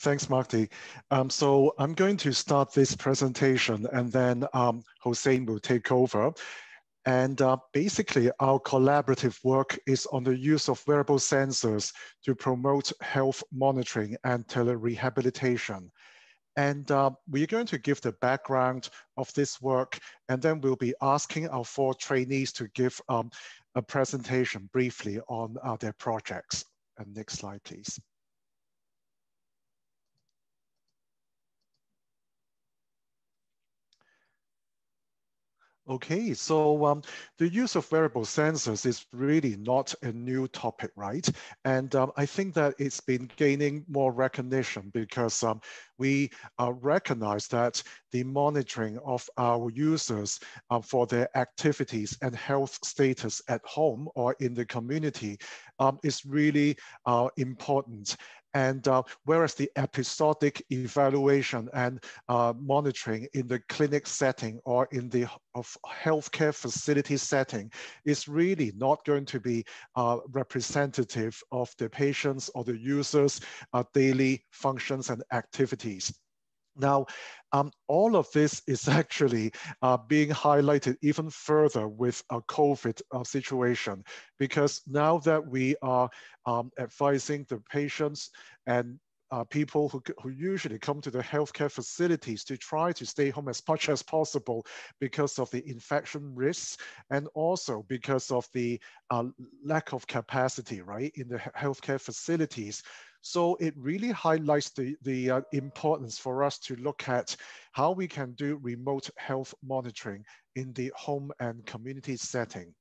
Thanks, Marty. Um, so I'm going to start this presentation and then um, Hossein will take over. And uh, basically our collaborative work is on the use of wearable sensors to promote health monitoring and telerehabilitation. And uh, we're going to give the background of this work, and then we'll be asking our four trainees to give um, a presentation briefly on uh, their projects. And next slide, please. Okay, so um, the use of wearable sensors is really not a new topic, right? And um, I think that it's been gaining more recognition because um, we uh, recognize that the monitoring of our users uh, for their activities and health status at home or in the community um, is really uh, important. And uh, whereas the episodic evaluation and uh, monitoring in the clinic setting or in the of healthcare facility setting is really not going to be uh, representative of the patients or the users' uh, daily functions and activities. Now, um, all of this is actually uh, being highlighted even further with a COVID uh, situation, because now that we are um, advising the patients and uh, people who, who usually come to the healthcare facilities to try to stay home as much as possible because of the infection risks and also because of the uh, lack of capacity, right, in the healthcare facilities. So it really highlights the, the uh, importance for us to look at how we can do remote health monitoring in the home and community setting.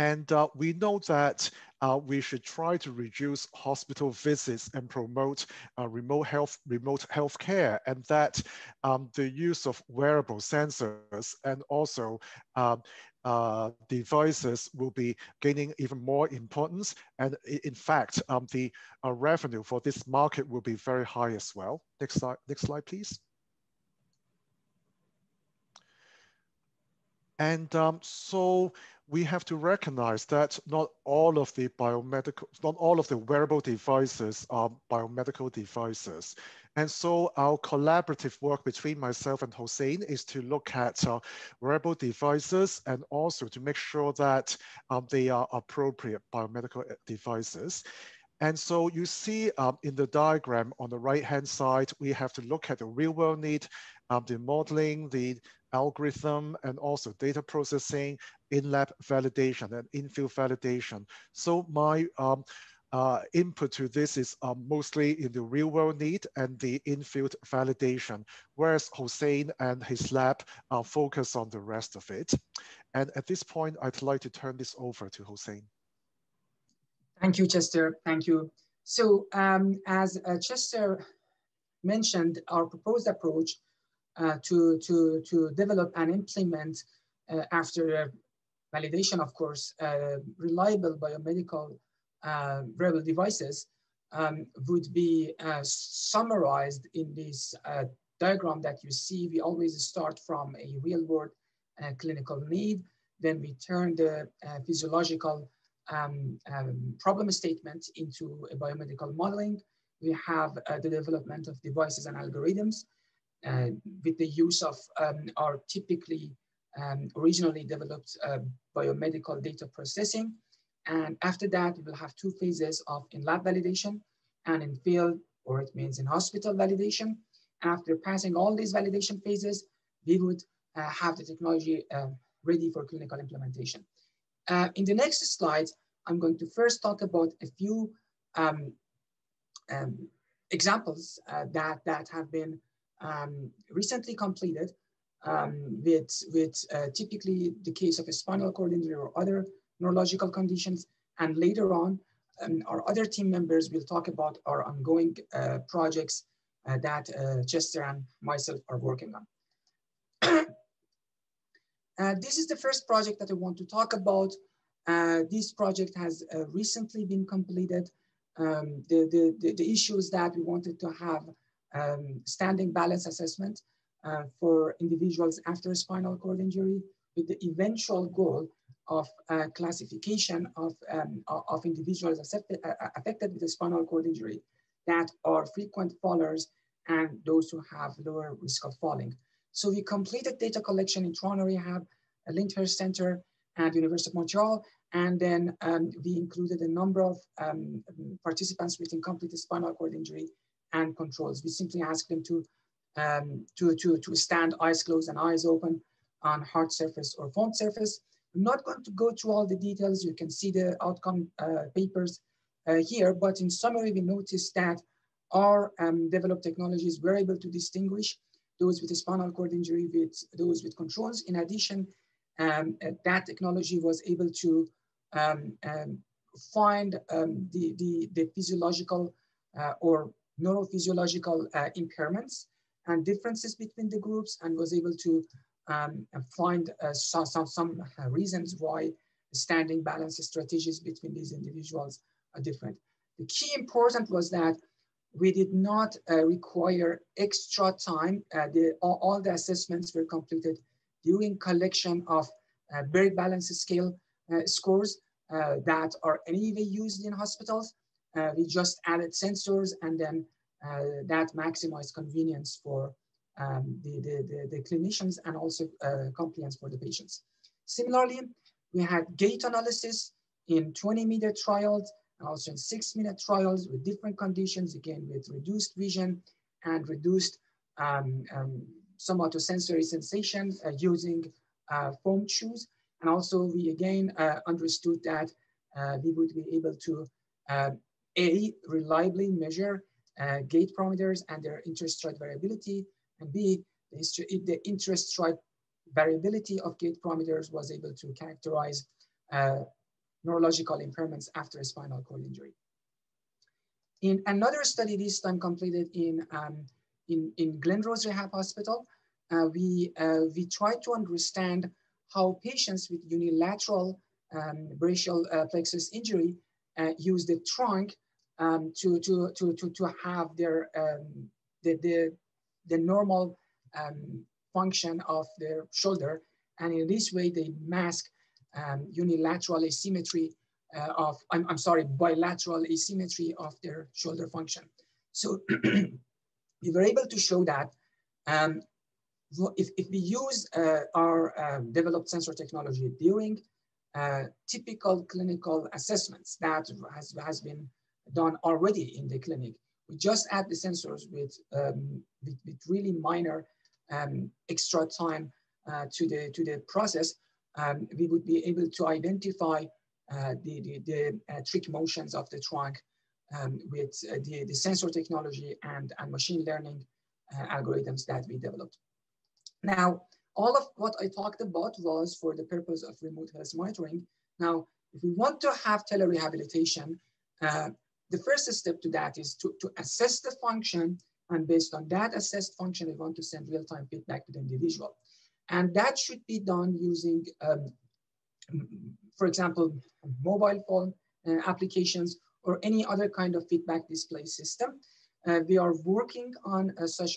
And uh, we know that uh, we should try to reduce hospital visits and promote uh, remote health, remote health care, and that um, the use of wearable sensors and also um, uh, devices will be gaining even more importance. And in fact, um, the uh, revenue for this market will be very high as well. Next slide, next slide, please. And um, so we have to recognize that not all of the biomedical, not all of the wearable devices are biomedical devices. And so our collaborative work between myself and Hossein is to look at uh, wearable devices and also to make sure that um, they are appropriate biomedical uh, devices. And so you see um, in the diagram on the right-hand side, we have to look at the real world need, um, the modeling, the algorithm, and also data processing, in-lab validation and in-field validation. So my um, uh, input to this is um, mostly in the real world need and the in-field validation, whereas Hossein and his lab uh, focus on the rest of it. And at this point, I'd like to turn this over to Hossein. Thank you, Chester. Thank you. So um, as uh, Chester mentioned, our proposed approach to, to, to develop and implement uh, after validation, of course, uh, reliable biomedical uh, wearable devices um, would be uh, summarized in this diagram that you see. We always start from a real world clinical need, then we turn the physiological um, um, problem statement into a biomedical modeling. We have uh, the development of devices and algorithms uh, with the use of um, our typically um, originally developed uh, biomedical data processing. And after that, we will have two phases of in-lab validation and in field, or it means in hospital validation. After passing all these validation phases, we would uh, have the technology uh, ready for clinical implementation. Uh, in the next slides, I'm going to first talk about a few um, um, examples uh, that, that have been um, recently completed um, with, with uh, typically the case of a spinal cord injury or other neurological conditions. And later on, um, our other team members will talk about our ongoing uh, projects uh, that uh, Chester and myself are working on. Uh, this is the first project that I want to talk about. Uh, this project has recently been completed. Um, the, the, the, the issues that we wanted to have um, standing balance assessment uh, for individuals after a spinal cord injury with the eventual goal of uh, classification of, um, of individuals affected, uh, affected with a spinal cord injury that are frequent fallers and those who have lower risk of falling. So we completed data collection in Toronto Rehab, Lyndhurst Center, and University of Montreal. And then um, we included a number of um, participants with incomplete spinal cord injury and controls. We simply asked them to, um, to, to, to stand eyes closed and eyes open on hard surface or foam surface. I'm not going to go through all the details. You can see the outcome uh, papers uh, here, but in summary, we noticed that our um, developed technologies were able to distinguish those with a spinal cord injury with those with controls. In addition, um, uh, that technology was able to um, um, find um, the, the, the, physiological uh, or neurophysiological uh, impairments and differences between the groups and was able to um, find uh, some, some, uh, reasons why standing balance strategies between these individuals are different. The key important was that we did not uh, require extra time. Uh, the, all, all, the assessments were completed during collection of uh, Berg balance scale uh, scores uh, that are anyway used in hospitals. Uh, we just added sensors and then that maximized convenience for um, the, the, the, the, clinicians and also compliance for the patients. Similarly, we had gait analysis in 20 meter trials and also in six minute trials with different conditions, again, with reduced vision and reduced um, um, somatosensory sensation uh, using uh, foam shoes. And also we again uh, understood that uh, we would be able to uh, A, reliably measure uh, gait parameters and their interstride variability, and B, the, the interstride variability of gait parameters was able to characterize neurological impairments after a spinal cord injury. In another study, this time completed in, um, in, in Glenrose Rehab Hospital, uh, we, uh, we tried to understand how patients with unilateral um, brachial uh, plexus injury uh, use the trunk um, to, to, to, to, to have their, um, the, the, the normal um, function of their shoulder. And in this way, they mask um, unilateral asymmetry uh, of, I'm, I'm sorry, bilateral asymmetry of their shoulder function. So we were able to show that um, if, if we use uh, our uh, developed sensor technology during uh, typical clinical assessments that has, has been done already in the clinic, we just add the sensors with, um, with, with, really minor um, extra time uh, to, the, to the process, um, we would be able to identify uh, the, the, the uh, trick motions of the trunk um, with uh, the, the sensor technology and, and machine learning uh, algorithms that we developed. Now, all of what I talked about was for the purpose of remote health monitoring. Now, if we want to have telerehabilitation, uh, the first step to that is to, to assess the function and based on that assessed function, we want to send real-time feedback to the individual. And that should be done using, um, for example, mobile phone uh, applications or any other kind of feedback display system. Uh, we are working on uh, such